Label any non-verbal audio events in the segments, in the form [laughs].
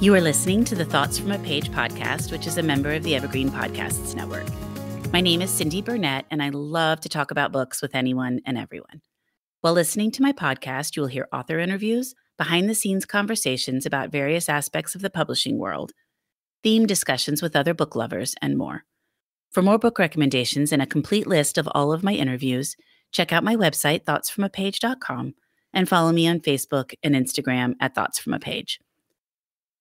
You are listening to the Thoughts from a Page podcast, which is a member of the Evergreen Podcasts Network. My name is Cindy Burnett, and I love to talk about books with anyone and everyone. While listening to my podcast, you will hear author interviews, behind the scenes conversations about various aspects of the publishing world, theme discussions with other book lovers, and more. For more book recommendations and a complete list of all of my interviews, check out my website, thoughtsfromapage.com, and follow me on Facebook and Instagram at Thoughts From a Page.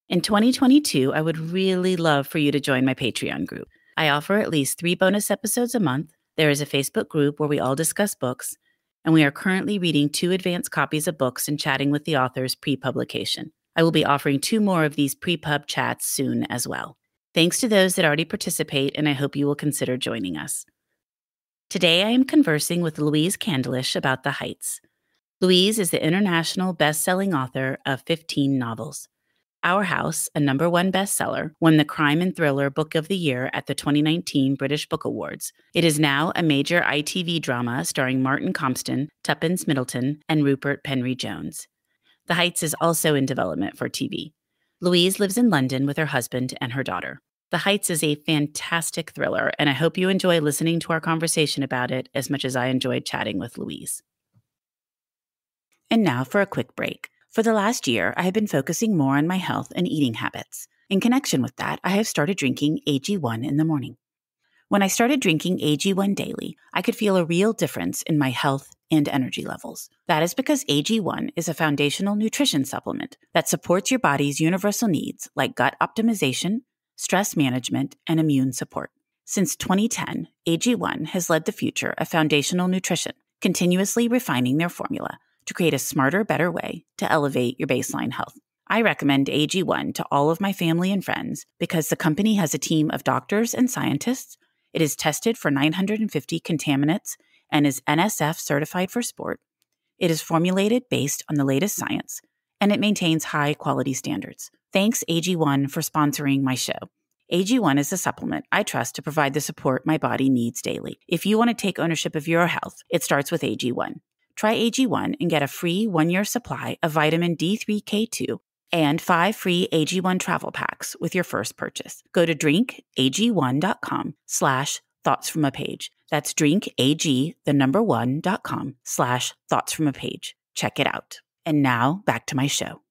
In 2022, I would really love for you to join my Patreon group. I offer at least three bonus episodes a month. There is a Facebook group where we all discuss books, and we are currently reading two advanced copies of books and chatting with the authors pre publication. I will be offering two more of these pre pub chats soon as well. Thanks to those that already participate, and I hope you will consider joining us. Today, I am conversing with Louise Candlish about The Heights. Louise is the international best selling author of 15 novels. Our House, a number one bestseller, won the Crime and Thriller Book of the Year at the 2019 British Book Awards. It is now a major ITV drama starring Martin Compston, Tuppence Middleton, and Rupert Penry Jones. The Heights is also in development for TV. Louise lives in London with her husband and her daughter. The Heights is a fantastic thriller, and I hope you enjoy listening to our conversation about it as much as I enjoyed chatting with Louise. And now for a quick break. For the last year, I have been focusing more on my health and eating habits. In connection with that, I have started drinking AG1 in the morning. When I started drinking AG1 daily, I could feel a real difference in my health and energy levels. That is because AG1 is a foundational nutrition supplement that supports your body's universal needs like gut optimization, stress management, and immune support. Since 2010, AG1 has led the future of foundational nutrition, continuously refining their formula to create a smarter, better way to elevate your baseline health. I recommend AG1 to all of my family and friends because the company has a team of doctors and scientists. It is tested for 950 contaminants and is NSF certified for sport. It is formulated based on the latest science and it maintains high quality standards. Thanks, AG1, for sponsoring my show. AG1 is a supplement I trust to provide the support my body needs daily. If you want to take ownership of your health, it starts with AG1. Try AG1 and get a free one year supply of vitamin D3K2 and five free AG1 travel packs with your first purchase. Go to drinkag1.com slash thoughts from a page. That's drinkag, the number one.com slash thoughts from a page. Check it out. And now back to my show.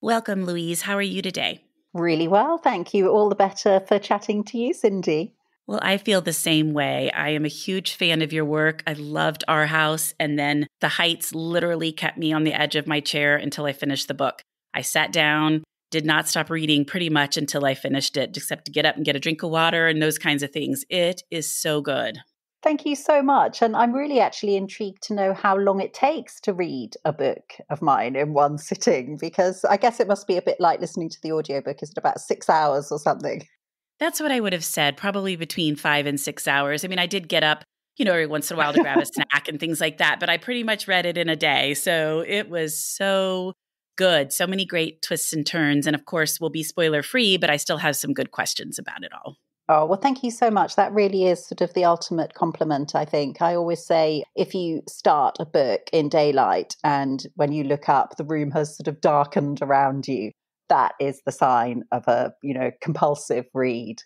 Welcome, Louise. How are you today? Really well, thank you. All the better for chatting to you, Cindy. Well, I feel the same way. I am a huge fan of your work. I loved Our House, and then The Heights literally kept me on the edge of my chair until I finished the book. I sat down, did not stop reading pretty much until I finished it, except to get up and get a drink of water and those kinds of things. It is so good. Thank you so much. And I'm really actually intrigued to know how long it takes to read a book of mine in one sitting, because I guess it must be a bit like listening to the audiobook. Is it about six hours or something? That's what I would have said, probably between five and six hours. I mean, I did get up, you know, every once in a while to grab a [laughs] snack and things like that, but I pretty much read it in a day. So it was so good. So many great twists and turns. And of course, we'll be spoiler free, but I still have some good questions about it all. Oh, well, thank you so much. That really is sort of the ultimate compliment, I think. I always say if you start a book in daylight and when you look up, the room has sort of darkened around you, that is the sign of a you know compulsive read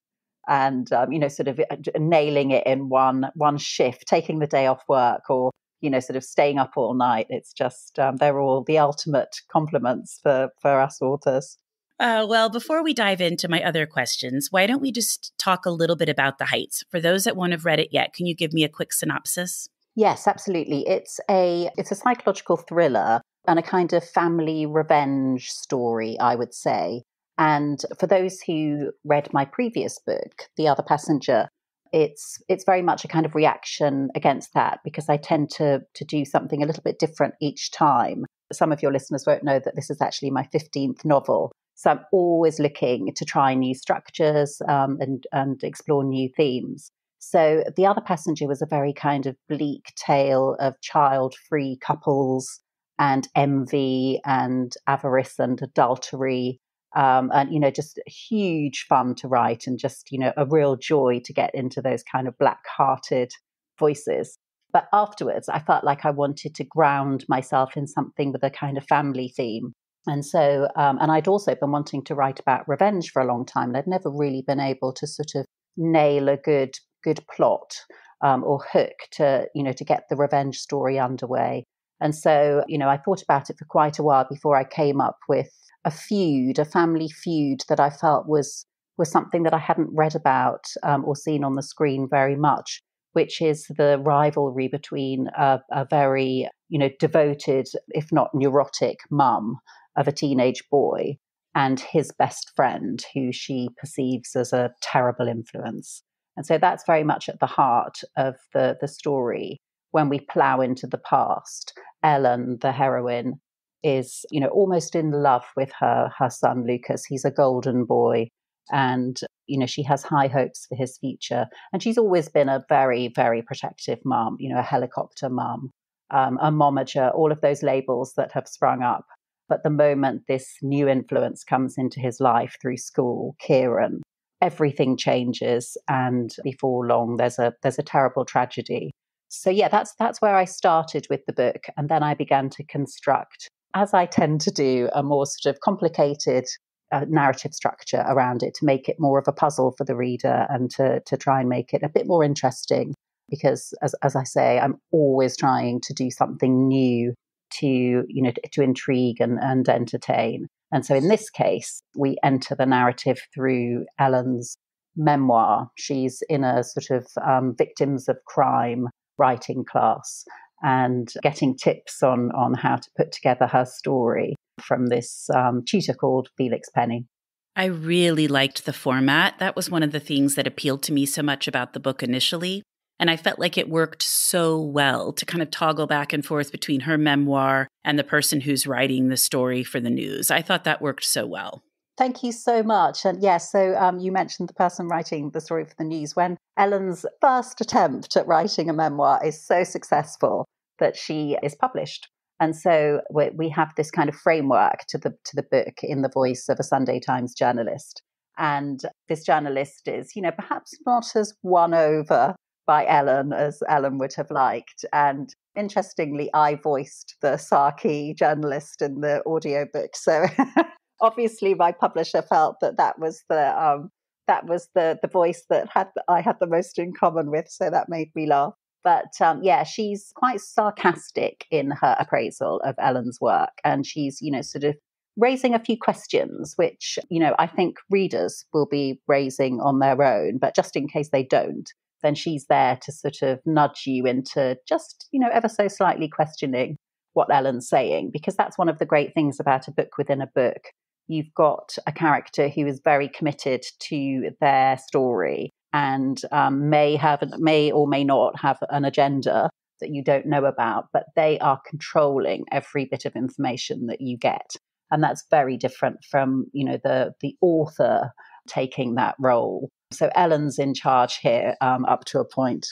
and um, you know sort of uh, nailing it in one one shift taking the day off work or you know sort of staying up all night it's just um, they're all the ultimate compliments for for us authors uh, well, before we dive into my other questions, why don't we just talk a little bit about The Heights? For those that won't have read it yet, can you give me a quick synopsis? Yes, absolutely. It's a it's a psychological thriller and a kind of family revenge story, I would say. And for those who read my previous book, The Other Passenger, it's it's very much a kind of reaction against that because I tend to to do something a little bit different each time. Some of your listeners won't know that this is actually my 15th novel. So I'm always looking to try new structures um, and and explore new themes. So the other passenger was a very kind of bleak tale of child-free couples and envy and avarice and adultery. Um, and, you know, just huge fun to write and just, you know, a real joy to get into those kind of black hearted voices. But afterwards, I felt like I wanted to ground myself in something with a kind of family theme. And so, um, and I'd also been wanting to write about revenge for a long time, and I'd never really been able to sort of nail a good good plot um, or hook to you know to get the revenge story underway. And so, you know, I thought about it for quite a while before I came up with a feud, a family feud that I felt was was something that I hadn't read about um, or seen on the screen very much, which is the rivalry between a, a very, you know, devoted, if not neurotic, mum of a teenage boy and his best friend, who she perceives as a terrible influence. And so that's very much at the heart of the, the story. When we plow into the past, Ellen, the heroine, is, you know, almost in love with her her son Lucas. He's a golden boy and you know she has high hopes for his future. And she's always been a very very protective mom you know a helicopter mom um, a momager all of those labels that have sprung up. But the moment this new influence comes into his life through school kieran everything changes and before long there's a there's a terrible tragedy so yeah that's that's where i started with the book and then i began to construct as i tend to do a more sort of complicated uh, narrative structure around it to make it more of a puzzle for the reader and to to try and make it a bit more interesting because as as i say i'm always trying to do something new to you know to, intrigue and, and entertain and so in this case, we enter the narrative through Ellen's memoir. She's in a sort of um, victims of crime writing class and getting tips on, on how to put together her story from this um, tutor called Felix Penny. I really liked the format. That was one of the things that appealed to me so much about the book initially. And I felt like it worked so well to kind of toggle back and forth between her memoir and the person who's writing the story for the news. I thought that worked so well. Thank you so much. And yes, so um, you mentioned the person writing the story for the news. When Ellen's first attempt at writing a memoir is so successful that she is published. And so we have this kind of framework to the to the book in the voice of a Sunday Times journalist. And this journalist is, you know, perhaps not as won over by Ellen as Ellen would have liked. And interestingly, I voiced the Saki journalist in the audiobook. So [laughs] obviously, my publisher felt that that was the um, that was the the voice that had I had the most in common with. So that made me laugh. But um, yeah, she's quite sarcastic in her appraisal of Ellen's work, and she's you know sort of raising a few questions, which you know I think readers will be raising on their own. But just in case they don't, then she's there to sort of nudge you into just, you know, ever so slightly questioning what Ellen's saying, because that's one of the great things about a book within a book. You've got a character who is very committed to their story and um, may have, may or may not have an agenda that you don't know about, but they are controlling every bit of information that you get. And that's very different from, you know, the the author taking that role so Ellen's in charge here um, up to a point.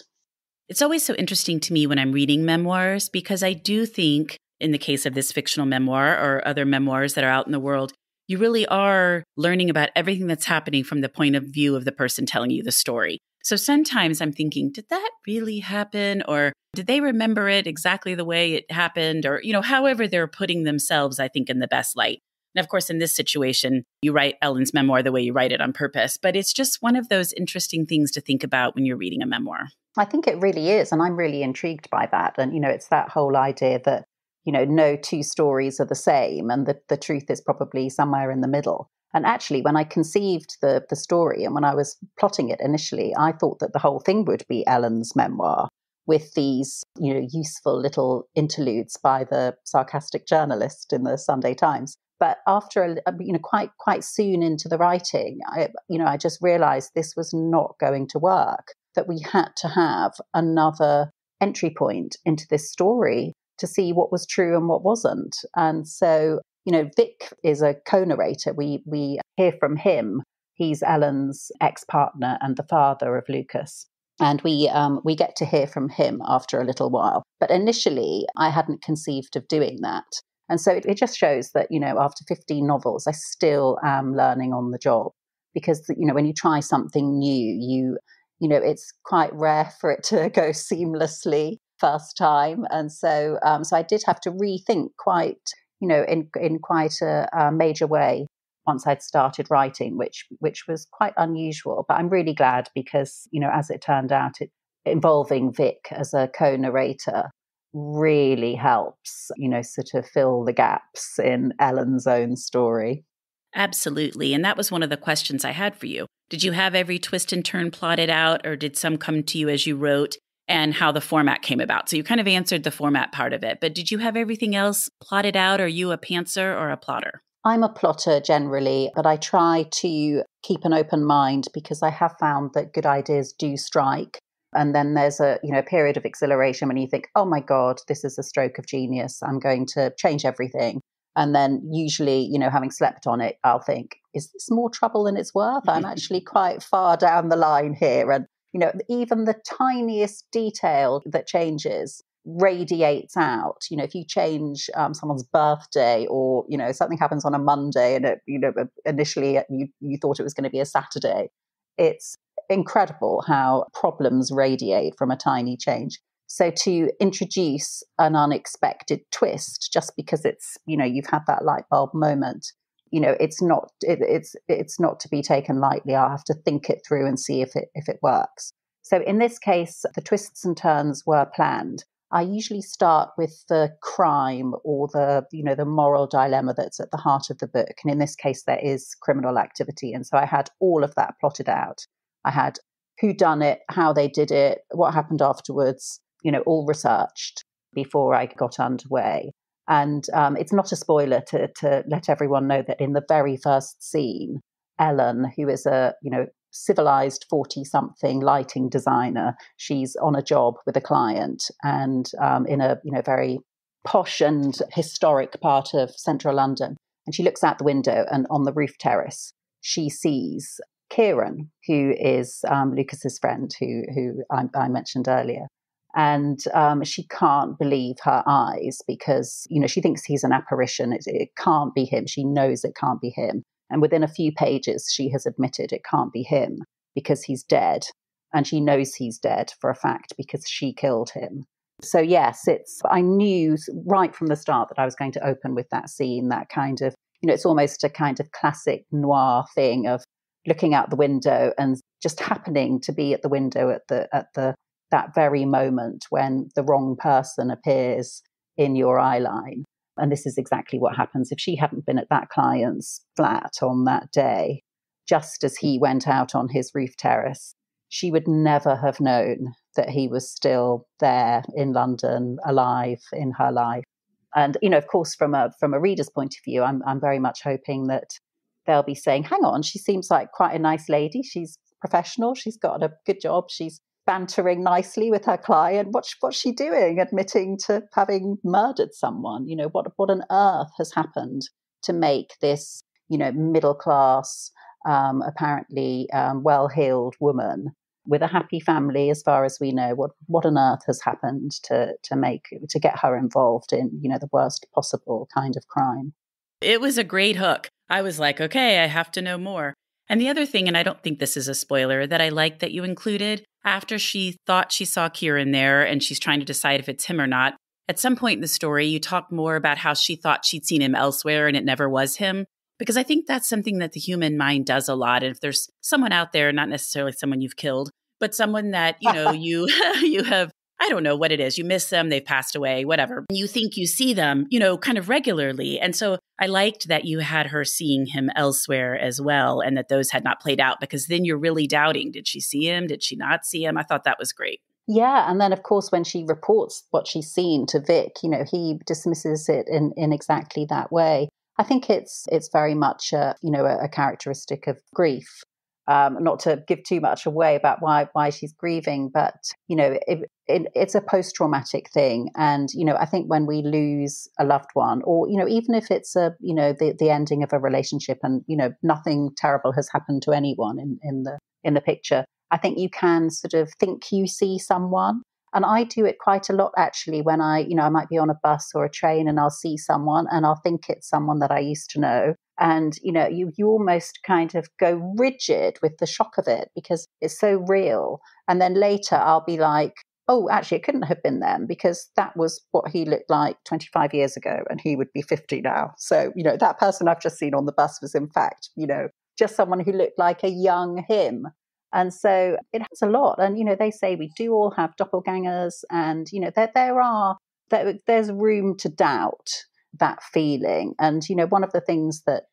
It's always so interesting to me when I'm reading memoirs because I do think, in the case of this fictional memoir or other memoirs that are out in the world, you really are learning about everything that's happening from the point of view of the person telling you the story. So sometimes I'm thinking, did that really happen? Or did they remember it exactly the way it happened? Or, you know, however they're putting themselves, I think, in the best light. And of course, in this situation, you write Ellen's memoir the way you write it on purpose. But it's just one of those interesting things to think about when you're reading a memoir. I think it really is. And I'm really intrigued by that. And, you know, it's that whole idea that, you know, no two stories are the same and that the truth is probably somewhere in the middle. And actually, when I conceived the, the story and when I was plotting it initially, I thought that the whole thing would be Ellen's memoir with these, you know, useful little interludes by the sarcastic journalist in the Sunday Times but after a, you know quite quite soon into the writing i you know i just realized this was not going to work that we had to have another entry point into this story to see what was true and what wasn't. And so you know vic is a co-narrator. We we hear from him. He's ellen's ex-partner and the father of lucas. And we um, we get to hear from him after a little while. But initially, I hadn't conceived of doing that, and so it, it just shows that, you know, after 15 novels, I still am learning on the job. Because, you know, when you try something new, you, you know, it's quite rare for it to [laughs] go seamlessly first time. And so, um, so I did have to rethink quite, you know, in in quite a, a major way once I'd started writing, which which was quite unusual. But I'm really glad because, you know, as it turned out, it involving Vic as a co-narrator really helps, you know, sort of fill the gaps in Ellen's own story. Absolutely. And that was one of the questions I had for you. Did you have every twist and turn plotted out, or did some come to you as you wrote? And how the format came about. So you kind of answered the format part of it, but did you have everything else plotted out? Are you a pantser or a plotter? I'm a plotter generally, but I try to keep an open mind because I have found that good ideas do strike. And then there's a you know period of exhilaration when you think, oh my god, this is a stroke of genius. I'm going to change everything. And then usually, you know, having slept on it, I'll think, is this more trouble than it's worth? I'm [laughs] actually quite far down the line here. And, you know, even the tiniest detail that changes radiates out. You know, if you change um, someone's birthday or, you know, something happens on a Monday and, it, you know, initially you, you thought it was going to be a Saturday, it's incredible how problems radiate from a tiny change. So to introduce an unexpected twist just because it's, you know, you've had that light bulb moment, you know, it's not it, it's it's not to be taken lightly. I'll have to think it through and see if it if it works. So in this case, the twists and turns were planned. I usually start with the crime or the, you know, the moral dilemma that's at the heart of the book. And in this case, there is criminal activity. And so I had all of that plotted out. I had who done it, how they did it, what happened afterwards, you know, all researched before I got underway. And um, it's not a spoiler to, to let everyone know that in the very first scene, Ellen, who is a you know civilized 40 something lighting designer, she's on a job with a client and um, in a you know very posh and historic part of central London. And she looks out the window and on the roof terrace, she sees Kieran, who is um, Lucas's friend, who who I, I mentioned earlier and um, she can't believe her eyes because you know she thinks he's an apparition. It, it, can't be him. She knows it can't be him. And within a few pages she has admitted it can't be him because he's dead. And she knows he's dead for a fact because she killed him. So yes it's i knew right from the start that i was going to open with that scene that kind of you know it's almost a kind of classic noir thing of looking out the window and just happening to be at the window at the at the that very moment when the wrong person appears in your eye line. And this is exactly what happens. If she hadn't been at that client's flat on that day, just as he went out on his roof terrace, she would never have known that he was still there in London, alive in her life. And you know, of course, from a from a reader's point of view, I'm I'm very much hoping that they'll be saying, "Hang on, she seems like quite a nice lady. She's professional. She's got a good job. She's bantering nicely with her client. What's what's she doing? Admitting to having murdered someone. You know what what on earth has happened to make this you know middle class, um, apparently um, well heeled woman with a happy family, as far as we know. What what on earth has happened to to make to get her involved in you know the worst possible kind of crime? It was a great hook. I was like, okay, I have to know more. And the other thing, and I don't think this is a spoiler, that I like that you included after she thought she saw Kieran there and she's trying to decide if it's him or not, at some point in the story, you talk more about how she thought she'd seen him elsewhere and it never was him. Because I think that's something that the human mind does a lot. And if there's someone out there, not necessarily someone you've killed, but someone that, you know, [laughs] you [laughs] you have I don't know what it is. You miss them, they've passed away, whatever. You think you see them, you know, kind of regularly. And so I liked that you had her seeing him elsewhere as well and that those had not played out because then you're really doubting did she see him? Did she not see him? I thought that was great. Yeah, and then of course when she reports what she's seen to Vic, you know, he dismisses it in in exactly that way. I think it's it's very much a, you know a, a characteristic of grief um, not to give too much away about why why she's grieving, but you know, it, it, it's a post traumatic thing, and you know, I think when we lose a loved one, or you know, even if it's a you know the the ending of a relationship, and you know, nothing terrible has happened to anyone in in the in the picture, I think you can sort of think you see someone. And I do it quite a lot actually when I, you know, I might be on a bus or a train and I'll see someone and I'll think it's someone that I used to know and you know you you almost kind of go rigid with the shock of it because it's so real and then later i'll be like oh, actually, it couldn't have been them because that was what he looked like 25 years ago and he would be 50 now. So, you know, that person I've just seen on the bus was, in fact, you know, just someone who looked like a young him. And so it has a lot. And, you know, they say we do all have doppelgangers and, you know, there, there are, there, there's room to doubt that feeling. And, you know, one of the things that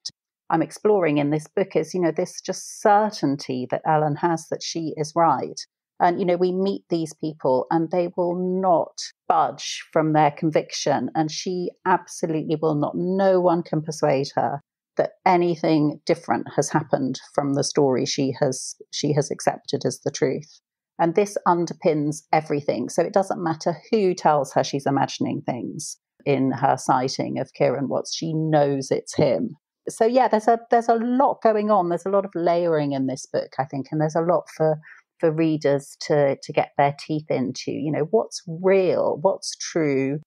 I'm exploring in this book is, you know, this just certainty that Ellen has that she is right. And, you know, we meet these people and they will not budge from their conviction. And she absolutely will not. No one can persuade her that anything different has happened from the story she has she has accepted as the truth. And this underpins everything. So it doesn't matter who tells her she's imagining things in her sighting of Kieran Watts. She knows it's him. So yeah, there's a there's a lot going on. There's a lot of layering in this book, I think, and there's a lot for for readers to to get their teeth into. You know, what's real, what's true.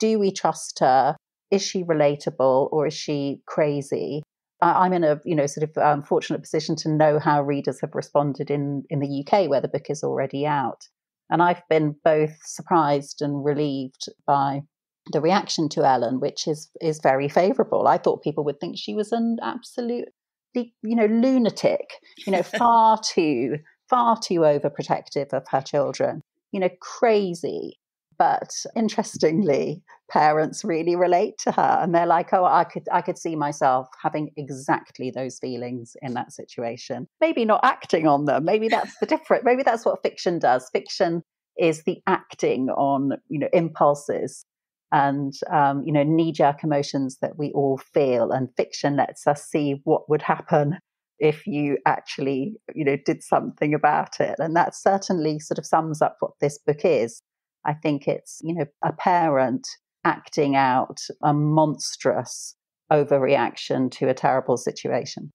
Do we trust her? Is she relatable or is she crazy? I'm in a you know sort of um, fortunate position to know how readers have responded in in the UK where the book is already out, and I've been both surprised and relieved by the reaction to Ellen, which is is very favourable. I thought people would think she was an absolute you know lunatic, you know [laughs] far too far too overprotective of her children, you know, crazy. But interestingly, parents really relate to her and they're like, oh, I could I could see myself having exactly those feelings in that situation. Maybe not acting on them. Maybe that's the different maybe that's what fiction does. Fiction is the acting on, you know, impulses and um, you know knee-jerk emotions that we all feel and fiction lets us see what would happen if you actually you know did something about it and that certainly sort of sums up what this book is i think it's you know a parent acting out a monstrous overreaction to a terrible situation.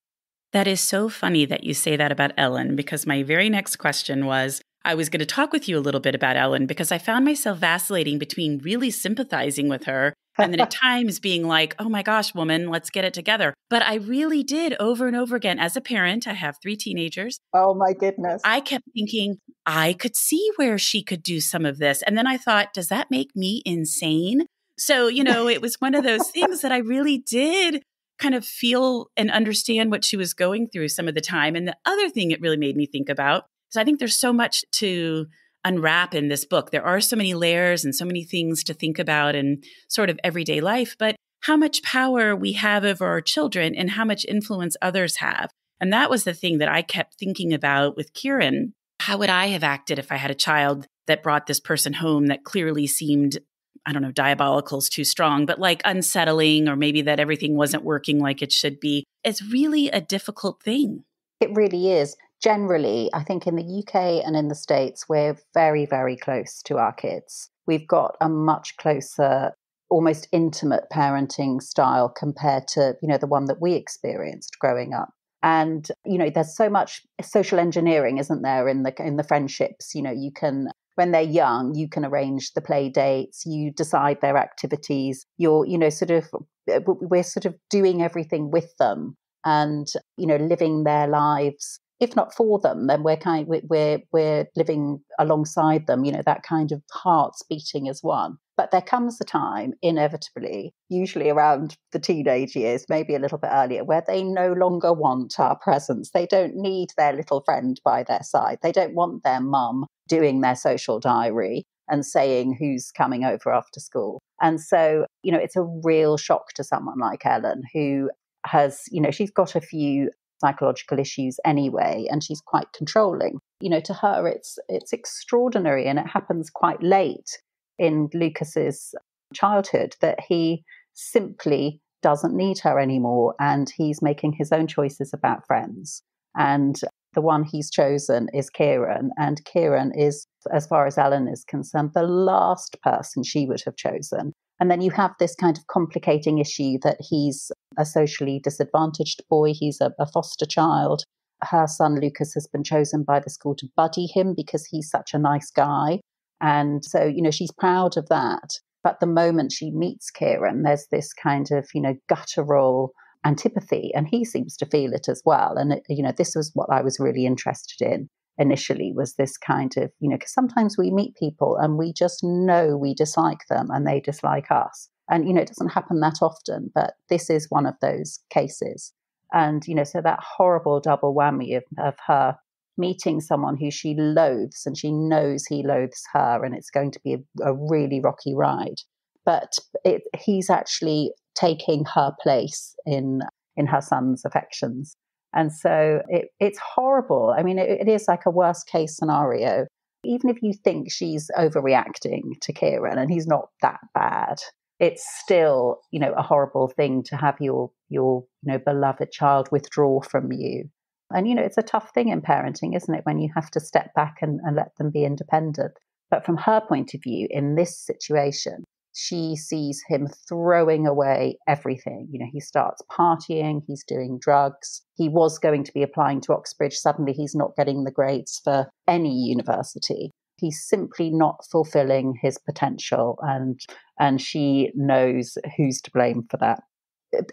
That is so funny that you say that about ellen because my very next question was I was going to talk with you a little bit about Ellen because I found myself vacillating between really sympathizing with her and then at [laughs] times being like, oh my gosh, woman, let's get it together. But I really did over and over again. As a parent, I have three teenagers. Oh my goodness. I kept thinking, I could see where she could do some of this. And then I thought, does that make me insane? So, you know, it was one of those [laughs] things that I really did kind of feel and understand what she was going through some of the time. And the other thing it really made me think about is I think there's so much to unwrap in this book. There are so many layers and so many things to think about in sort of everyday life, but how much power we have over our children and how much influence others have. And that was the thing that I kept thinking about with Kieran. How would I have acted if I had a child that brought this person home that clearly seemed, I don't know, diabolical is too strong, but like unsettling, or maybe that everything wasn't working like it should be? It's really a difficult thing. It really is generally, I think in the UK and in the States, we're very, very close to our kids. We've got a much closer, almost intimate parenting style compared to, you know, the one that we experienced growing up. And, you know, there's so much social engineering, isn't there, in the in the friendships. You know, you can when they're young, you can arrange the play dates, you decide their activities, you're, you know, sort of uh, we're sort of doing everything with them and, you know, living their lives if not for them, then we're kind we're we're living alongside them. You know that kind of hearts beating as one. But there comes a time, inevitably, usually around the teenage years, maybe a little bit earlier, where they no longer want our presence. They don't need their little friend by their side. They don't want their mum doing their social diary and saying who's coming over after school. And so, you know, it's a real shock to someone like Ellen who has, you know, she's got a few psychological issues anyway and she's quite controlling you know to her it's it's extraordinary and it happens quite late in lucas's childhood that he simply doesn't need her anymore and he's making his own choices about friends and the one he's chosen is Kieran, and Kieran is, as far as Ellen is concerned, the last person she would have chosen. And then you have this kind of complicating issue that he's a socially disadvantaged boy, he's a, a foster child. Her son Lucas has been chosen by the school to buddy him because he's such a nice guy. And so, you know, she's proud of that. But the moment she meets Kieran, there's this kind of, you know, guttural antipathy, and he seems to feel it as well. And, you know, this was what I was really interested in initially was this kind of, you know, because sometimes we meet people and we just know we dislike them and they dislike us. And, you know, it doesn't happen that often, but this is one of those cases. And, you know, so that horrible double whammy of, of her meeting someone who she loathes and she knows he loathes her and it's going to be a, a really rocky ride. But it, he's actually taking her place in in her son's affections. And so it, it's horrible. I mean, it, it is like a worst case scenario. Even if you think she's overreacting to Kieran and he's not that bad, it's still, you know, a horrible thing to have your your, you know, beloved child withdraw from you. And you know, it's a tough thing in parenting, isn't it, when you have to step back and, and let them be independent. But from her point of view, in this situation, she sees him throwing away everything. You know, he starts partying, he's doing drugs. He was going to be applying to Oxbridge. Suddenly, he's not getting the grades for any university. He's simply not fulfilling his potential, and and she knows who's to blame for that.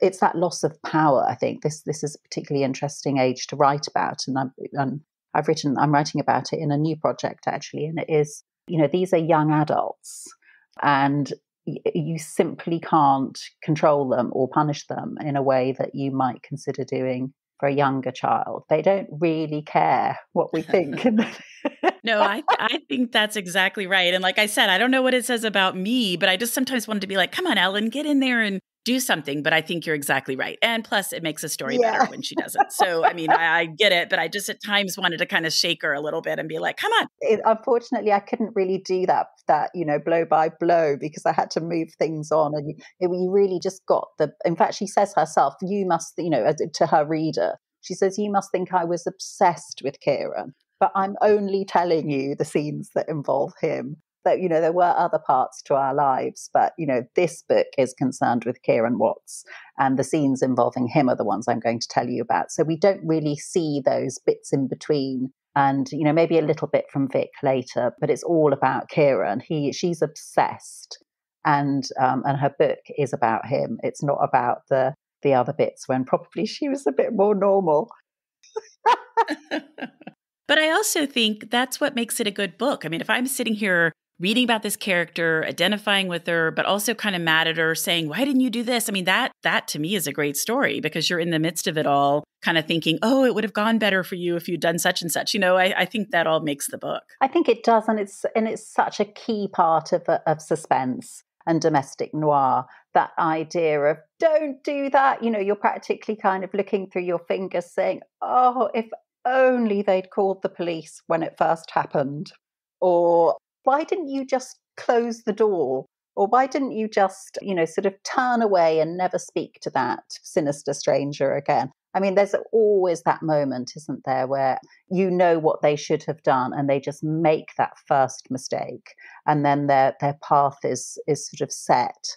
It's that loss of power. I think this this is a particularly interesting age to write about, and I'm, and I've written I'm writing about it in a new project actually, and it is you know these are young adults and you simply can't control them or punish them in a way that you might consider doing for a younger child. They don't really care what we think. [laughs] no, I I think that's exactly right. And like I said, I don't know what it says about me, but I just sometimes wanted to be like, come on, Ellen, get in there and do something. But I think you're exactly right. And plus, it makes a story yeah. better when she does it. So, I mean, I, I, get it, but I just at times wanted to kind of shake her a little bit and be like, come on. It, unfortunately, I couldn't really do that, that, you know, blow by blow because I had to move things on. And you, really just got the, in fact, she says herself, you must, you know, to her reader, she says, you must think I was obsessed with Kieran but I'm only telling you the scenes that involve him that you know there were other parts to our lives but you know this book is concerned with kieran watts and the scenes involving him are the ones i'm going to tell you about. So we don't really see those bits in between and you know maybe a little bit from vic later but it's all about kieran. He she's obsessed and um, and her book is about him. It's not about the the other bits when probably she was a bit more normal. [laughs] But I also think that's what makes it a good book. I mean, if I'm sitting here reading about this character, identifying with her, but also kind of mad at her, saying, "Why didn't you do this?" I mean, that that to me is a great story because you're in the midst of it all, kind of thinking, "Oh, it would have gone better for you if you'd done such and such." You know, I, I think that all makes the book. I think it does, and it's and it's such a key part of uh, of suspense and domestic noir. That idea of don't do that. You know, you're practically kind of looking through your fingers, saying, "Oh, if." Only they'd called the police when it first happened, or why didn't you just close the door? Or why didn't you just, you know, sort of turn away and never speak to that sinister stranger again? I mean, there's always that moment, isn't there, where you know what they should have done and they just make that first mistake and then their their path is is sort of set.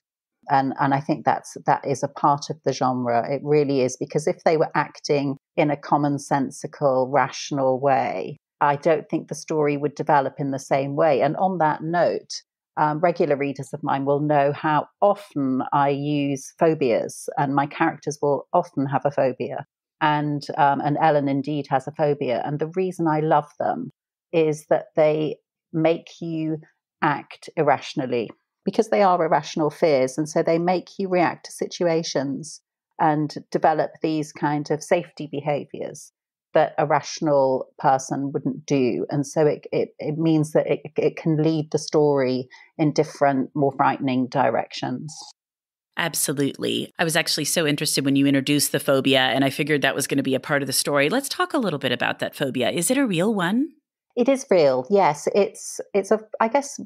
And and I think that's that is a part of the genre. It really is because if they were acting in a commonsensical, rational way, I don't think the story would develop in the same way. And on that note, um, regular readers of mine will know how often I use phobias, and my characters will often have a phobia. And um, and Ellen indeed has a phobia, and the reason I love them is that they make you act irrationally because they are irrational fears, and so they make you react to situations and develop these kind of safety behaviors that a rational person wouldn't do. And so it, it, it means that it, it can lead the story in different, more frightening directions. Absolutely. I was actually so interested when you introduced the phobia, and I figured that was going to be a part of the story. Let's talk a little bit about that phobia. Is it a real one? It is real. Yes, it's it's a. I guess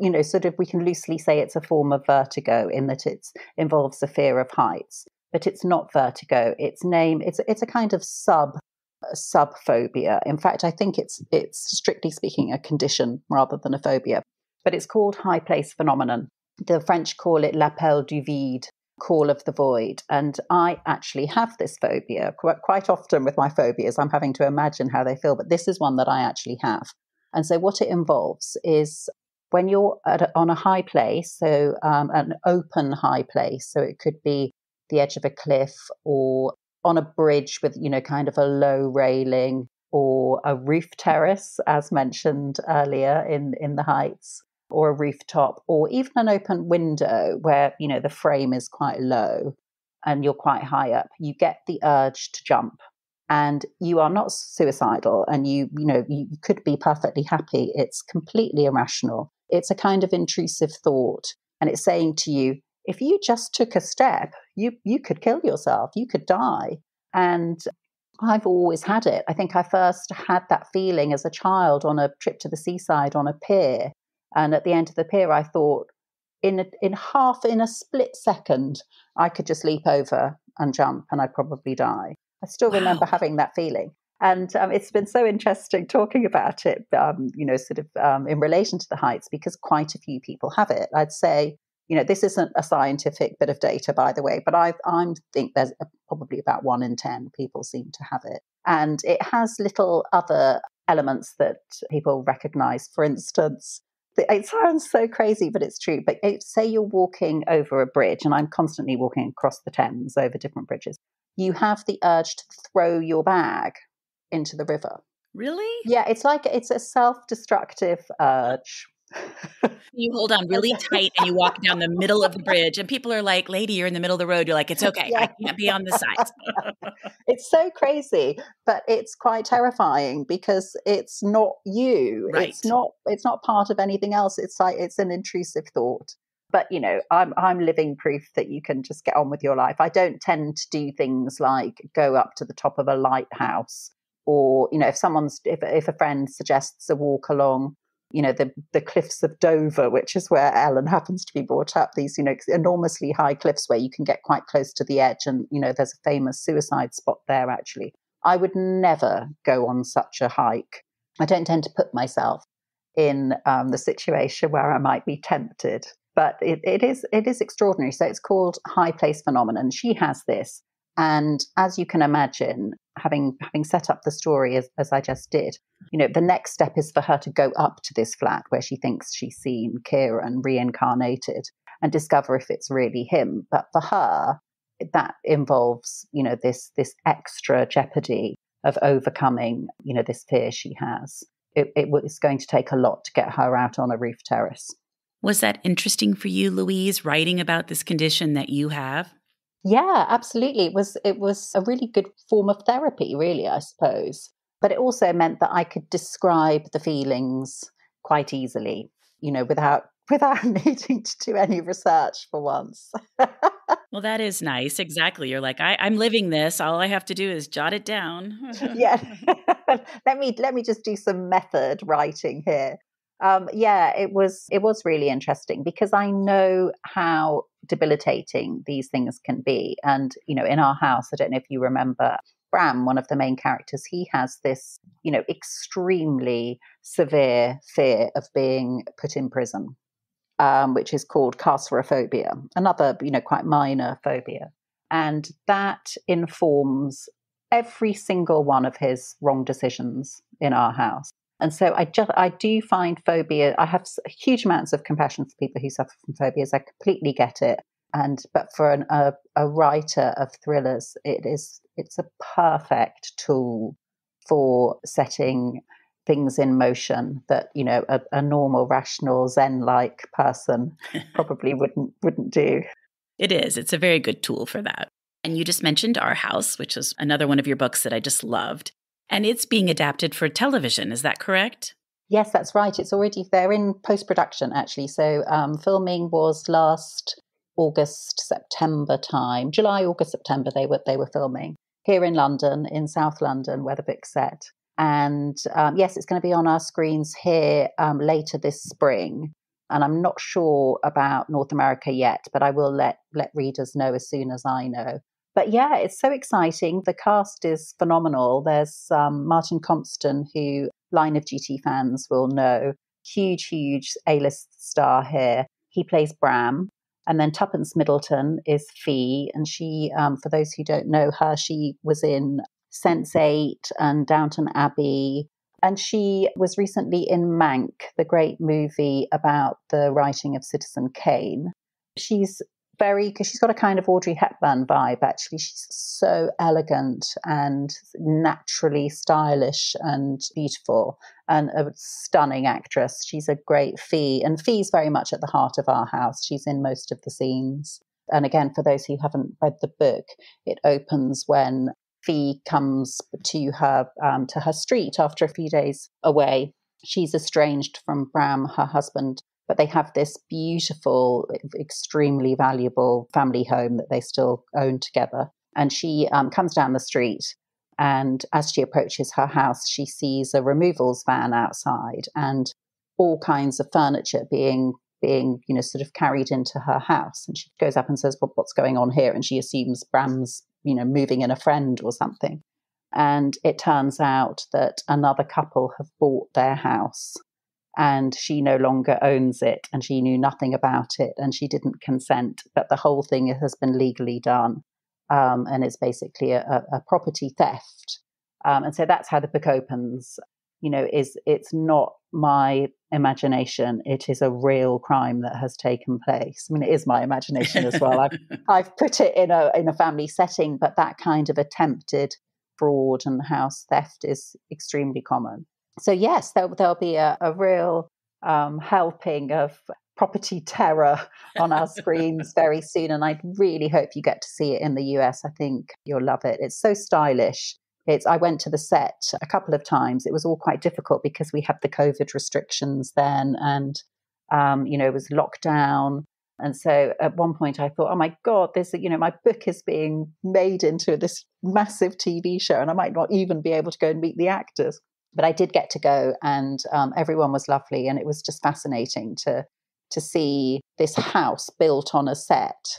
you know, sort of. We can loosely say it's a form of vertigo in that it involves a fear of heights, but it's not vertigo. Its name. It's it's a kind of sub subphobia. In fact, I think it's it's strictly speaking a condition rather than a phobia, but it's called high place phenomenon. The French call it l'appel du vide, call of the void. And I actually have this phobia quite, quite often with my phobias. I'm having to imagine how they feel, but this is one that I actually have. And so, what it involves is when you're a, on a high place, so um, an open high place, so it could be the edge of a cliff or on a bridge with, you know, kind of a low railing or a roof terrace, as mentioned earlier in, in the Heights, or a rooftop, or even an open window where, you know, the frame is quite low and you're quite high up, you get the urge to jump. And you are not suicidal and you, you know, you could be perfectly happy. It's completely irrational. It's a kind of intrusive thought. And it's saying to you, if you just took a step, you you could kill yourself, you could die. And I've always had it. I think I first had that feeling as a child on a trip to the seaside on a pier. And at the end of the pier, I thought, in a, in half in a split second, I could just leap over and jump, and I'd probably die. I still wow. remember having that feeling, and um, it's been so interesting talking about it. Um, you know, sort of um, in relation to the heights, because quite a few people have it. I'd say you know, this isn't a scientific bit of data, by the way, but I I think there's probably about one in 10 people seem to have it. And it has little other elements that people recognize. For instance, it sounds so crazy, but it's true. But it, say you're walking over a bridge, and I'm constantly walking across the Thames over different bridges, you have the urge to throw your bag into the river. Really? Yeah, it's like it's a self destructive urge you hold on [laughs] really tight and you walk down the middle of the bridge and people are like lady you're in the middle of the road. You're like it's okay. Yeah. i can't be on the side. [laughs] It's so crazy but it's quite terrifying because it's not you right. it's not it's not part of anything else. It's like it's an intrusive thought. But you know i'm i'm living proof that you can just get on with your life. I don't tend to do things like go up to the top of a lighthouse or you know if someone's if, if a friend suggests a walk along you know the the cliffs of Dover, which is where Ellen happens to be brought up. These you know enormously high cliffs where you can get quite close to the edge, and you know there's a famous suicide spot there. Actually, I would never go on such a hike. I don't tend to put myself in um, the situation where I might be tempted, but it, it is it is extraordinary. So it's called high place phenomenon. She has this, and as you can imagine, having having set up the story as, as I just did, you know, the next step is for her to go up to this flat where she thinks she's seen Kieran reincarnated and discover if it's really him. But for her, that involves, you know, this this extra jeopardy of overcoming, you know, this fear she has. It, it was going to take a lot to get her out on a roof terrace. Was that interesting for you, Louise, writing about this condition that you have? Yeah, absolutely. It was it was a really good form of therapy, really, I suppose. But it also meant that I could describe the feelings quite easily, you know, without [laughs] without [laughs] needing to do any research for once. [laughs] well, that is nice. Exactly. You're like, I, I'm living this. All I have to do is jot it down. yeah. let me let me just do some method writing here. Um, yeah, it was it was really interesting because I know how debilitating these things can be. And you know, in our house, I don't know if you remember Bram, one of the main characters, he has this you know extremely severe fear of being put in prison, um, which is called carcerophobia, another you know quite minor phobia, and that informs every single one of his wrong decisions in our house. And so I just I do find phobia. I have huge amounts of compassion for people who suffer from phobias. I completely get it. And but for an, a, a writer of thrillers, it is it's a perfect tool for setting things in motion that you know a, a normal, rational, zen-like person [laughs] probably wouldn't wouldn't do. It is. It's a very good tool for that. And you just mentioned Our House, which is another one of your books that I just loved. And it's being adapted for television, is that correct? Yes, that's right. It's already, they're in post production actually. So um, filming was last August, September time, July, August, September, they were, they were filming here in London, in South London, where the book's set. And um, yes, it's going to be on our screens here um, later this spring. And I'm not sure about North America yet, but I will let let readers know as soon as I know. But yeah, it's so exciting. The cast is phenomenal. There's um, Martin Compston, who Line of Duty fans will know, huge, huge A list star here. He plays Bram. And then Tuppence Middleton is Fi. And she, um, for those who don't know her, she was in Sense8 and Downton Abbey. And she was recently in Mank, the great movie about the writing of Citizen Kane. She's very because she's got a kind of Audrey Hepburn vibe. Actually, she's so elegant and naturally stylish and beautiful, and a stunning actress. She's a great Fi, and Fi's very much at the heart of our house. She's in most of the scenes. And again, for those who haven't read the book, it opens when Fi comes to her um, to her street after a few days away. She's estranged from Bram, her husband, but they have this beautiful, extremely valuable family home that they still own together. And she um, comes down the street, and as she approaches her house, she sees a removals van outside and all kinds of furniture being being you know sort of carried into her house. And she goes up and says well, what's going on here? And she assumes bram's you know moving in a friend or something. And it turns out that another couple have bought their house and she no longer owns it and she knew nothing about it and she didn't consent but the whole thing has been legally done um, and it's basically a, a property theft. Um, and so that's how the book opens. You know is it's not my imagination. It is a real crime that has taken place. I mean it is my imagination as well. I've [laughs] i've put it in a in a family setting but that kind of attempted fraud and house theft is extremely common so yes, there, will be a, a real um, helping of property terror on our screens [laughs] very soon, and I really hope you get to see it in the US. I think you'll love it. It's so stylish. It's, I went to the set a couple of times. It was all quite difficult because we had the COVID restrictions then, and um, you know it was lockdown. And so at one point I thought, oh my God, this, you know, my book is being made into this massive TV show and I might not even be able to go and meet the actors but I did get to go, and um, everyone was lovely, and it was just fascinating to to see this house built on a set,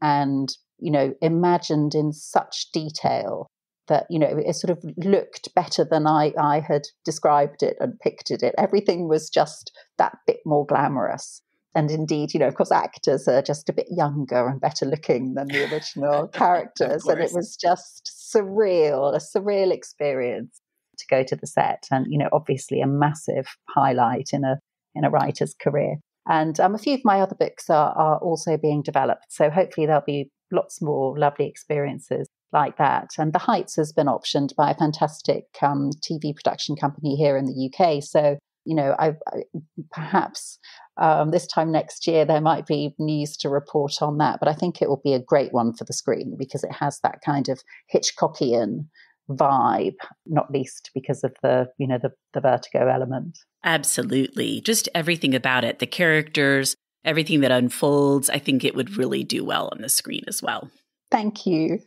and you know, imagined in such detail that you know it sort of looked better than I I had described it and pictured it. Everything was just that bit more glamorous. And indeed, you know, of course, actors are just a bit younger and better looking than the [laughs] original characters. and it was just surreal, a surreal experience to go to the set, and you know, obviously a massive highlight in a in a writer's career. And um, a few of my other books are, are also being developed, so hopefully there'll be lots more lovely experiences like that. And The Heights has been optioned by a fantastic um, TV production company here in the UK. So, you know, I, I perhaps um, this time next year there might be news to report on that. But I think it will be a great one for the screen because it has that kind of Hitchcockian vibe, not least because of the, you know, the, the vertigo element. Absolutely. Just everything about it, the characters, everything that unfolds, I think it would really do well on the screen as well. Thank you.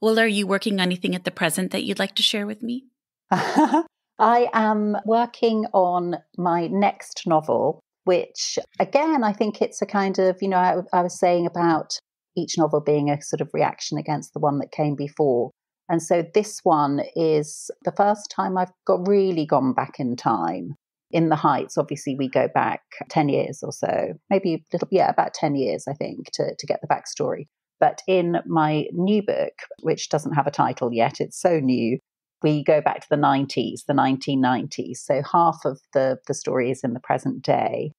Well, are you working on anything at the present that you'd like to share with me? [laughs] I am working on my next novel, which again, I think it's a kind of, you know, I, I was saying about each novel being a sort of reaction against the one that came before. And so this one is the first time I've got really gone back in time. In the Heights, obviously, we go back 10 years or so, maybe a little, yeah, about 10 years, I think, to, to get the backstory. But in my new book, which doesn't have a title yet, it's so new, we go back to the 90s, the 1990s. So half of the, the story is in the present day,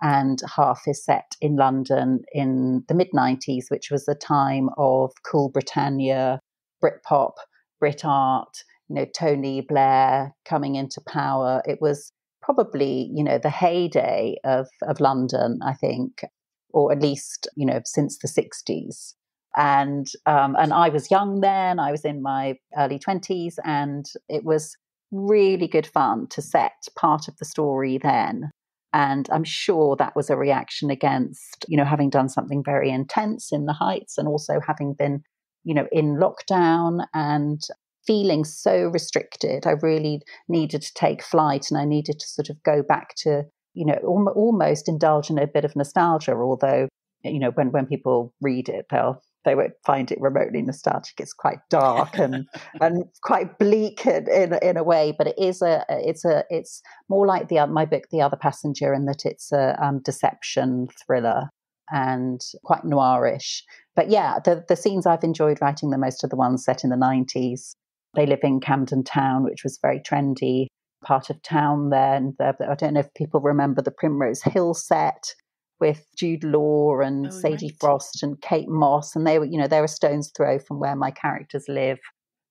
and half is set in London in the mid 90s, which was a time of cool Britannia, Britpop, Brit art, you know, Tony Blair coming into power. It was probably, you know, the heyday of, of London, I think, or at least, you know, since the 60s. And um, and I was young then. I was in my early twenties, and it was really good fun to set part of the story then. And I'm sure that was a reaction against, you know, having done something very intense in the Heights, and also having been you know, in lockdown and feeling so restricted. I really needed to take flight and I needed to sort of go back to, you know, almost indulge in a bit of nostalgia, although, you know, when, when people read it, they'll they won't find it remotely nostalgic. It's quite dark and [laughs] and quite bleak in, in, in a way, but it is a it's a it's more like the my book, The Other Passenger, in that it's a um, deception thriller and quite noirish. But yeah, the, the scenes I've enjoyed writing the most are the ones set in the 90s. They live in Camden Town, which was very trendy part of town there. And the, I don't know if people remember the Primrose Hill set. with Jude Law and oh, Sadie right. Frost and Kate Moss, and they were, you know, they were a stones throw from where my characters live.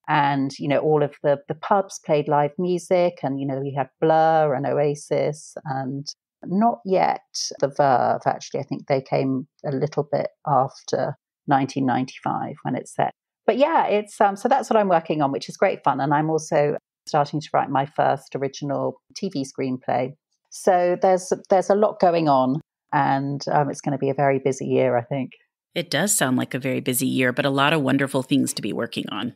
And you know, all of the the pubs played live music, and you know, we had Blur and Oasis, and not yet the Verve. Actually, I think they came a little bit after 1995 when it's set. But yeah, it's um, so that's what I'm working on, which is great fun, and I'm also starting to write my first original TV screenplay. So there's there's a lot going on, and um, it's going to be a very busy year, I think. It does sound like a very busy year, but a lot of wonderful things to be working on.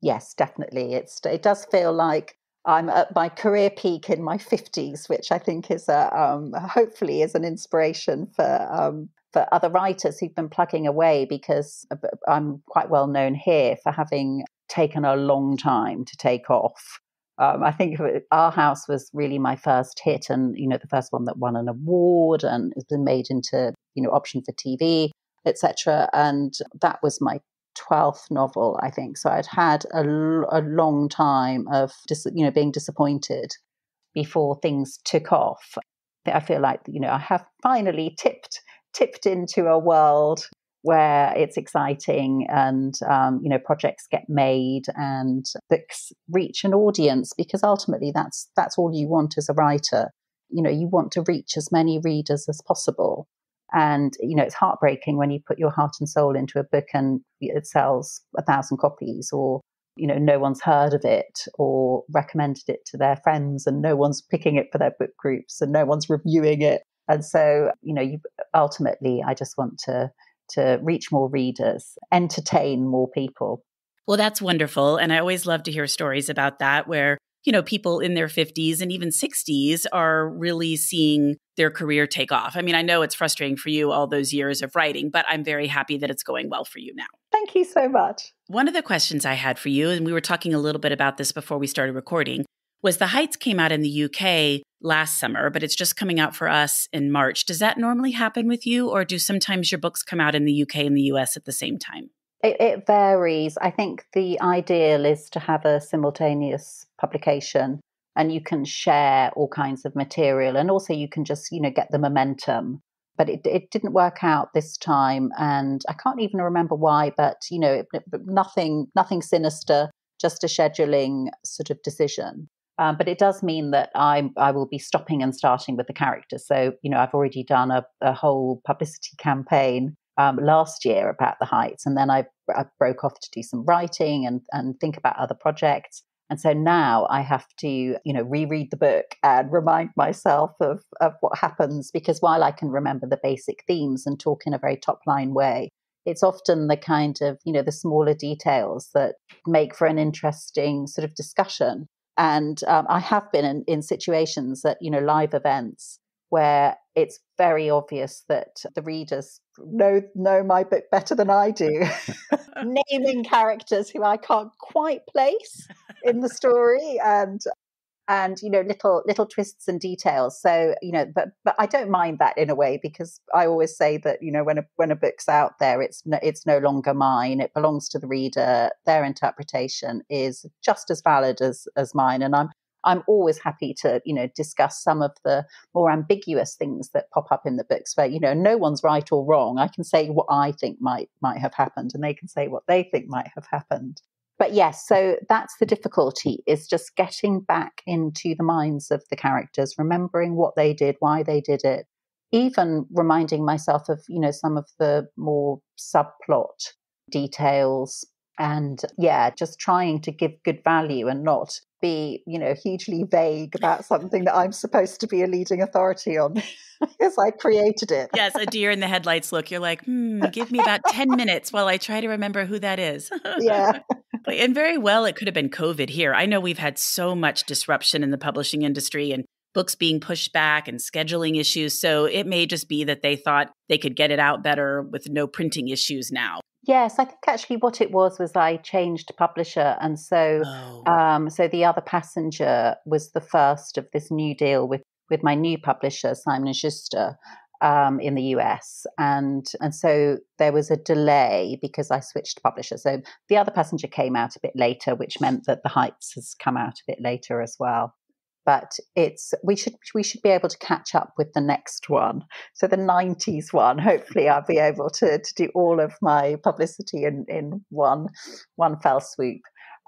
Yes, definitely. It's it does feel like I'm at my career peak in my 50s, which I think is a um, hopefully is an inspiration for um, for other writers who've been plugging away because uh, I'm quite well known here for having taken a long time to take off. Um, I think Our House was really my first hit, and you know the first one that won an award and has been made into you know option for TV, etc. And that was my twelfth novel, I think. So I'd had a, a long time of dis, you know being disappointed before things took off. I feel like you know I have finally tipped tipped into a world where it's exciting and um, you know projects get made and books reach an audience because ultimately that's that's all you want as a writer you know you want to reach as many readers as possible and you know it's heartbreaking when you put your heart and soul into a book and it sells a thousand copies or you know no one's heard of it or recommended it to their friends and no one's picking it for their book groups and no one's reviewing it and so you know you ultimately i just want to to reach more readers, entertain more people. Well, that's wonderful. And I always love to hear stories about that where, you know, people in their 50s and even 60s are really seeing their career take off. I mean, I know it's frustrating for you all those years of writing, but I'm very happy that it's going well for you now. Thank you so much. One of the questions I had for you, and we were talking a little bit about this before we started recording, was The Heights came out in the UK last summer, but it's just coming out for us in March. Does that normally happen with you, or do sometimes your books come out in the UK and the US at the same time? It, it varies. I think the ideal is to have a simultaneous publication and you can share all kinds of material and also you can just you know get the momentum but it, it didn't work out this time and i can't even remember why but you know nothing nothing sinister just a scheduling sort of decision um, but it does mean that I, I will be stopping and starting with the characters. So, you know, I've already done a, a whole publicity campaign um, last year about the Heights, and then I, I broke off to do some writing and, and think about other projects. And so now I have to, you know, reread the book and remind myself of, of what happens because while I can remember the basic themes and talk in a very top line way, it's often the kind of, you know, the smaller details that make for an interesting sort of discussion. And um, I have been in, in situations that, you know, live events where it's very obvious that the readers know know my book better than I do, [laughs] naming characters who I can't quite place in the story, and and you know little little twists and details. So you know but but i don't mind that in a way because i always say that you know when a when a book's out there it's no, it's no longer mine. It belongs to the reader. Their interpretation is just as valid as as mine. And i'm i'm always happy to you know discuss some of the more ambiguous things that pop up in the books where you know no one's right or wrong. I can say what i think might might have happened and they can say what they think might have happened. But yes, so that's the difficulty is just getting back into the minds of the characters, remembering what they did, why they did it, even reminding myself of, you know, some of the more subplot details and yeah, just trying to give good value and not be, you know, hugely vague about something that I'm supposed to be a leading authority on [laughs] because I created it. yes, a deer in the headlights look. You're like, hmm, give me about 10 minutes while I try to remember who that is. [laughs] yeah. And very well, it could have been COVID here. I know we've had so much disruption in the publishing industry and books being pushed back and scheduling issues. So it may just be that they thought they could get it out better with no printing issues now. Yes, I think actually what it was was I changed publisher, and so oh. um, so the other passenger was the first of this new deal with with my new publisher Simon and Schuster um, in the US, and and so there was a delay because I switched publisher. So the other passenger came out a bit later, which meant that the Heights has come out a bit later as well. But it's we should we should be able to catch up with the next one. So the '90s one, hopefully, I'll be able to to do all of my publicity in in one one fell swoop.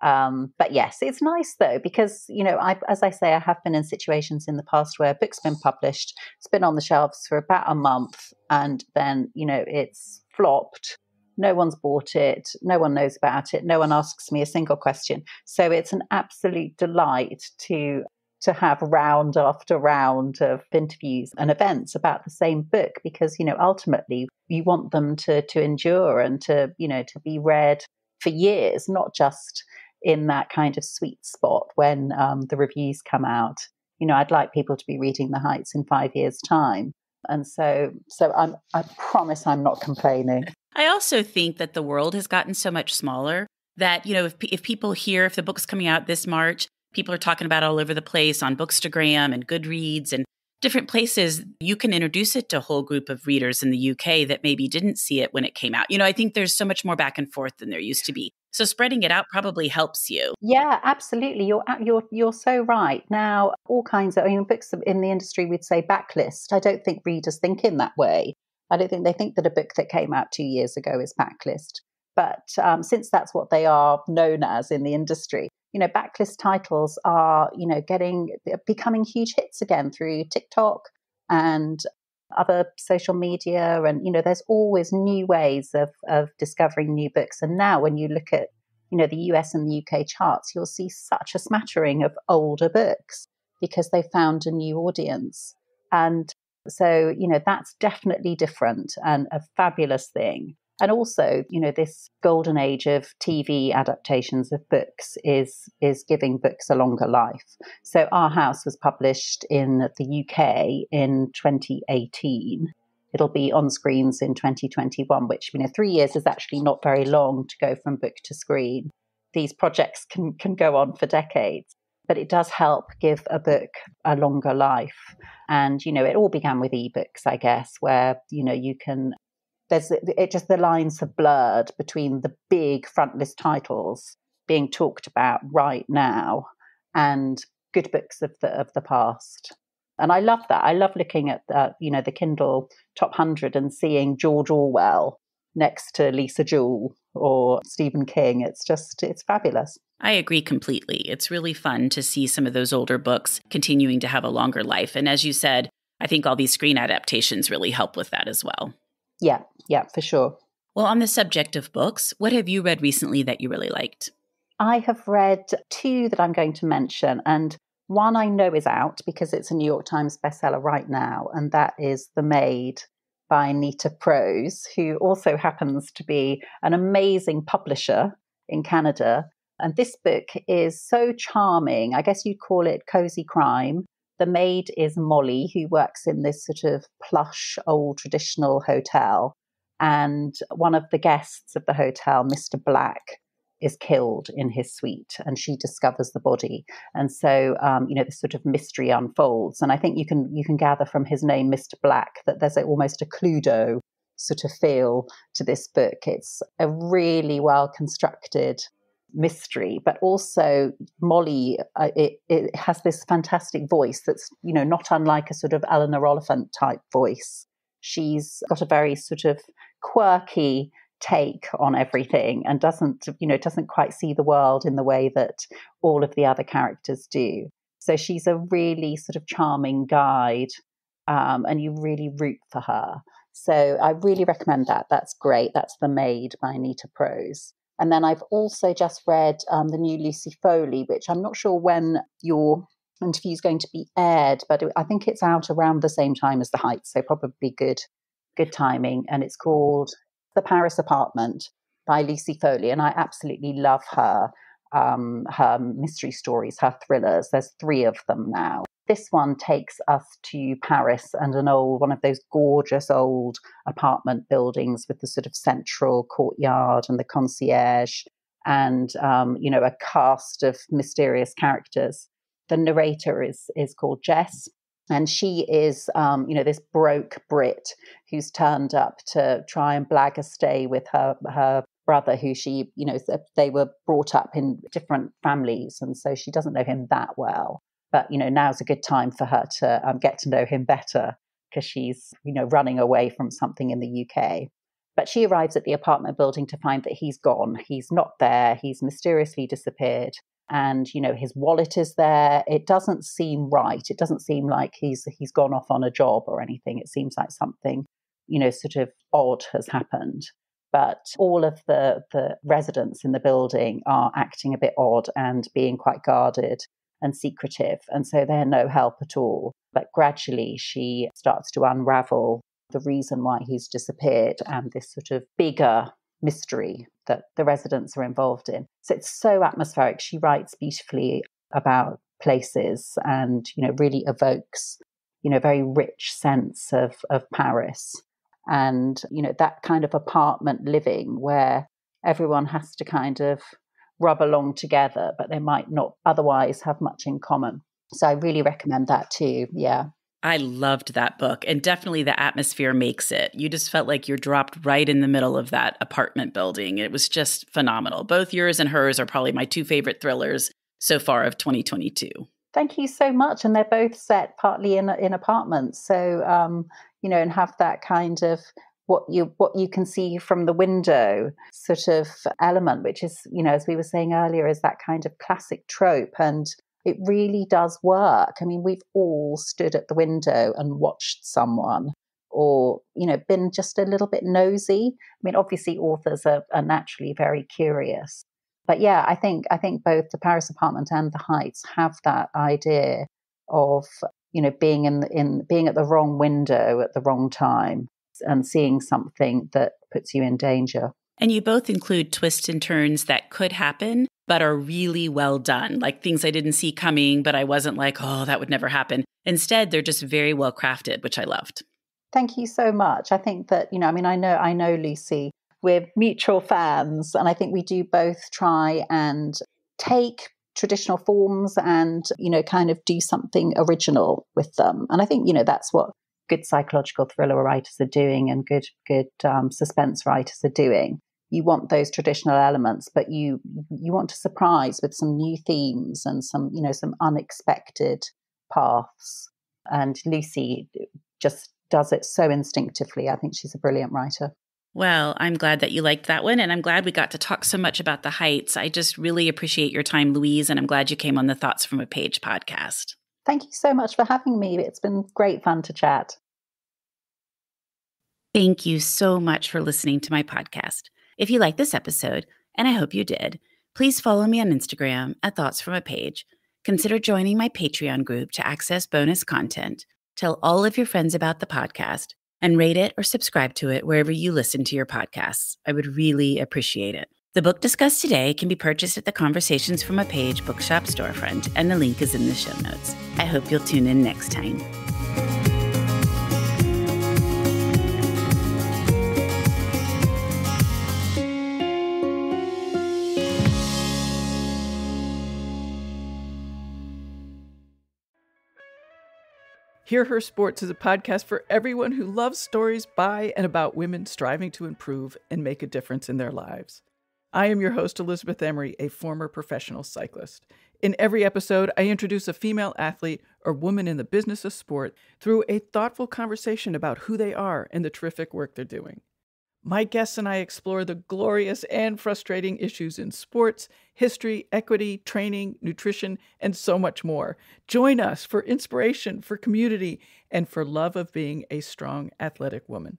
Um, but yes, it's nice though because you know, I, as I say, I have been in situations in the past where a book's been published, it's been on the shelves for about a month, and then you know it's flopped. No one's bought it. No one knows about it. No one asks me a single question. So it's an absolute delight to to have round after round of interviews and events about the same book because you know ultimately you want them to to endure and to you know to be read for years not just in that kind of sweet spot when um, the reviews come out. You know i'd like people to be reading the heights in five years time. And so so i'm i promise i'm not complaining. I also think that the world has gotten so much smaller that you know if, if people hear if the book's coming out this march people are talking about all over the place on Bookstagram and Goodreads and different places. You can introduce it to a whole group of readers in the UK that maybe didn't see it when it came out. You know, I think there's so much more back and forth than there used to be. So spreading it out probably helps you. Yeah, absolutely. You're you're you're so right. Now, all kinds of I mean, books in the industry we'd say backlist. I don't think readers think in that way. I don't think they think that a book that came out two years ago is backlist. But um, since that's what they are known as in the industry, you know, backlist titles are, you know, getting becoming huge hits again through TikTok and other social media. And you know there's always new ways of of discovering new books. And now when you look at you know the US and the UK charts you'll see such a smattering of older books because they found a new audience. And so you know that's definitely different and a fabulous thing and also you know this golden age of tv adaptations of books is is giving books a longer life. So our house was published in the uk in 2018 it'll be on screens in 2021 which you know 3 years is actually not very long to go from book to screen. These projects can can go on for decades but it does help give a book a longer life. And you know it all began with ebooks i guess where you know you can there's it just the lines have blurred between the big front list titles being talked about right now and good books of the of the past and i love that i love looking at the, you know the kindle top 100 and seeing george orwell next to lisa jewell or stephen king it's just it's fabulous I agree completely. It's really fun to see some of those older books continuing to have a longer life. And as you said, I think all these screen adaptations really help with that as well. Yeah, yeah, for sure. Well, on the subject of books, what have you read recently that you really liked? I have read two that I'm going to mention, and one I know is out because it's a New York Times bestseller right now, and that is The Maid by Nita Prose, who also happens to be an amazing publisher in Canada. And this book is so charming. I guess you'd call it cozy crime. The maid is Molly, who works in this sort of plush, old traditional hotel. And one of the guests of the hotel, Mr. Black, is killed in his suite and she discovers the body and so um, you know this sort of mystery unfolds and i think you can you can gather from his name mr black that there's a, almost a cluedo sort of feel to this book it's a really well constructed mystery, but also Molly, uh, it, it has this fantastic voice that's, you know, not unlike a sort of Eleanor Oliphant type voice. She's got a very sort of quirky take on everything and doesn't, you know, doesn't quite see the world in the way that all of the other characters do. So she's a really sort of charming guide, um, and you really root for her. So I really recommend that. That's great. That's The Maid by Nita Prose. And then I've also just read um, the new Lucy Foley, which I'm not sure when your interview is going to be aired, but I think it's out around the same time as The Heights, so probably good, good timing. And it's called The Paris Apartment by Lucy Foley, and I absolutely love her. Um, her mystery stories, her thrillers. There's three of them now. This one takes us to Paris and an old, one of those gorgeous old apartment buildings with the sort of central courtyard and the concierge and, um, you know, a cast of mysterious characters. The narrator is, is called Jess. And she is, um, you know, this broke Brit who's turned up to try and blag a stay with her her brother, who she, you know, they were brought up in different families, and so she doesn't know him that well But, you know, now's a good time for her to um, get to know him better because she's, you know, running away from something in the UK. But she arrives at the apartment building to find that he's gone. He's not there. He's mysteriously disappeared. And, you know, his wallet is there. It doesn't seem right. It doesn't seem like he's he's gone off on a job or anything. It seems like something, you know, sort of odd has happened. But all of the, the residents in the building are acting a bit odd and being quite guarded and secretive. And so they're no help at all. But gradually she starts to unravel the reason why he's disappeared and this sort of bigger mystery that the residents are involved in. So it's so atmospheric. She writes beautifully about places and, you know, really evokes, you know, very rich sense of, of Paris. And, you know, that kind of apartment living where everyone has to kind of rub along together, but they might not otherwise have much in common. So I really recommend that too. Yeah. I loved that book, and definitely the atmosphere makes it. You just felt like you're dropped right in the middle of that apartment building. It was just phenomenal. Both yours and hers are probably my two favorite thrillers so far of 2022. Thank you so much. And they're both set partly in in apartments, so um, you know, and have that kind of what you what you can see from the window sort of element, which is you know, as we were saying earlier, is that kind of classic trope and it really does work. I mean, we've all stood at the window and watched someone or, you know, been just a little bit nosy. I mean, obviously authors are, are naturally very curious. But yeah, I think I think both the Paris apartment and the Heights have that idea of, you know, being in in being at the wrong window at the wrong time and seeing something that puts you in danger. And you both include twists and turns that could happen, but are really well done, like things I didn't see coming, but I wasn't like, oh, that would never happen. Instead, they're just very well crafted, which I loved. Thank you so much. I think that, you know, I mean, I know, I know Lucy, we're mutual fans, and I think we do both try and take traditional forms and, you know, kind of do something original with them. And I think, you know, that's what good psychological thriller writers are doing and good, good um, suspense writers are doing you want those traditional elements but you you want to surprise with some new themes and some you know some unexpected paths and lucy just does it so instinctively i think she's a brilliant writer well, I'm glad that you liked that one. And I'm glad we got to talk so much about the heights. I just really appreciate your time, Louise. And I'm glad you came on the Thoughts from a Page podcast. Thank you so much for having me. It's been great fun to chat. Thank you so much for listening to my podcast. If you like this episode, and I hope you did, please follow me on Instagram at Thoughts from a Page. Consider joining my Patreon group to access bonus content. Tell all of your friends about the podcast and rate it or subscribe to it wherever you listen to your podcasts. I would really appreciate it. The book discussed today can be purchased at the Conversations from a Page bookshop storefront, and the link is in the show notes. I hope you'll tune in next time. Hear Her Sports is a podcast for everyone who loves stories by and about women striving to improve and make a difference in their lives. I am your host, Elizabeth Emery, a former professional cyclist. In every episode, I introduce a female athlete or woman in the business of sport through a thoughtful conversation about who they are and the terrific work they're doing. My guests and I explore the glorious and frustrating issues in sports, history, equity, training, nutrition, and so much more. Join us for inspiration, for community, and for love of being a strong athletic woman.